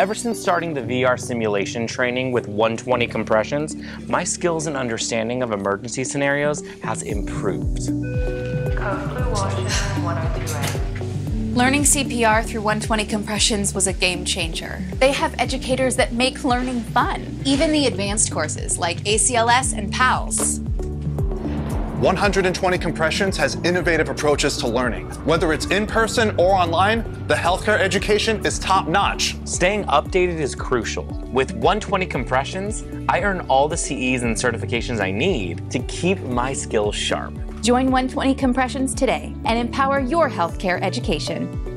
Ever since starting the VR simulation training with 120 compressions, my skills and understanding of emergency scenarios has improved. Code Blue Ocean 102A. Learning CPR through 120 compressions was a game changer. They have educators that make learning fun, even the advanced courses like ACLS and PALS. 120 Compressions has innovative approaches to learning. Whether it's in person or online, the healthcare education is top notch. Staying updated is crucial. With 120 compressions, I earn all the CEs and certifications I need to keep my skills sharp. Join 120 Compressions today and empower your healthcare education.